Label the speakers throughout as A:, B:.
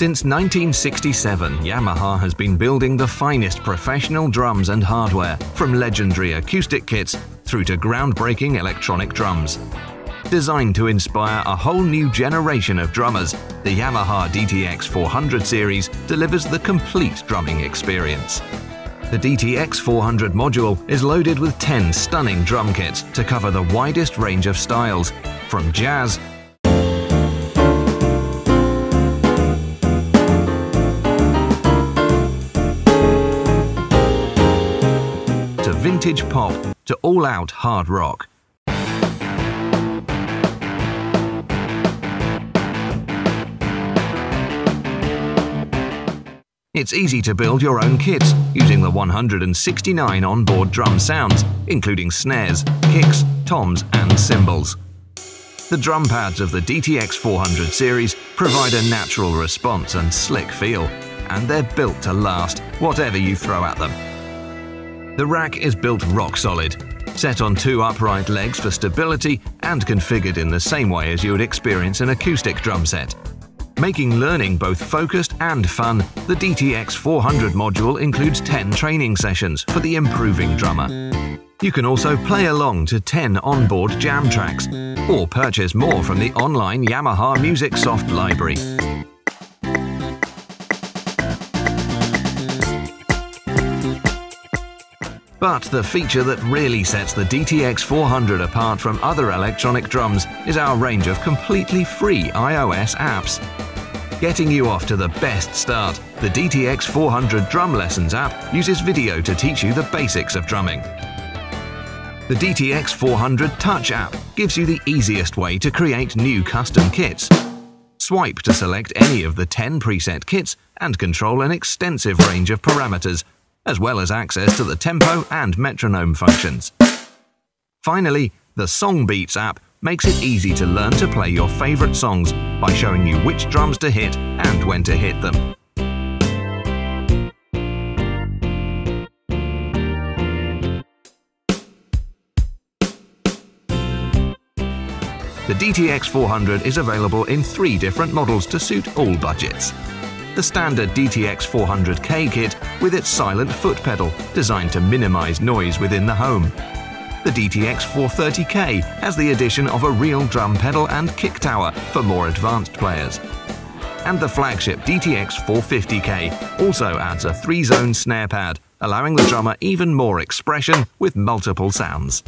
A: Since 1967, Yamaha has been building the finest professional drums and hardware, from legendary acoustic kits through to groundbreaking electronic drums. Designed to inspire a whole new generation of drummers, the Yamaha DTX 400 series delivers the complete drumming experience. The DTX 400 module is loaded with 10 stunning drum kits to cover the widest range of styles, from jazz vintage pop to all-out hard rock. It's easy to build your own kits using the 169 onboard drum sounds, including snares, kicks, toms and cymbals. The drum pads of the DTX 400 series provide a natural response and slick feel, and they're built to last, whatever you throw at them. The rack is built rock solid, set on two upright legs for stability and configured in the same way as you would experience an acoustic drum set. Making learning both focused and fun, the DTX 400 module includes 10 training sessions for the improving drummer. You can also play along to 10 onboard jam tracks, or purchase more from the online Yamaha Music Soft library. But the feature that really sets the DTX 400 apart from other electronic drums is our range of completely free iOS apps. Getting you off to the best start, the DTX 400 Drum Lessons app uses video to teach you the basics of drumming. The DTX 400 Touch app gives you the easiest way to create new custom kits. Swipe to select any of the 10 preset kits and control an extensive range of parameters, as well as access to the tempo and metronome functions. Finally, the Song Beats app makes it easy to learn to play your favorite songs by showing you which drums to hit and when to hit them. The DTX 400 is available in three different models to suit all budgets. The standard DTX 400K kit with its silent foot pedal designed to minimize noise within the home the DTX 430K has the addition of a real drum pedal and kick tower for more advanced players. And the flagship DTX 450K also adds a three-zone snare pad, allowing the drummer even more expression with multiple sounds.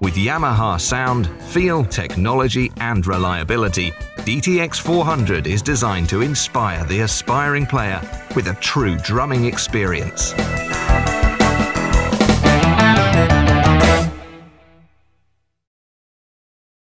A: With Yamaha sound, feel, technology and reliability, DTX 400 is designed to inspire the aspiring player with a true drumming experience.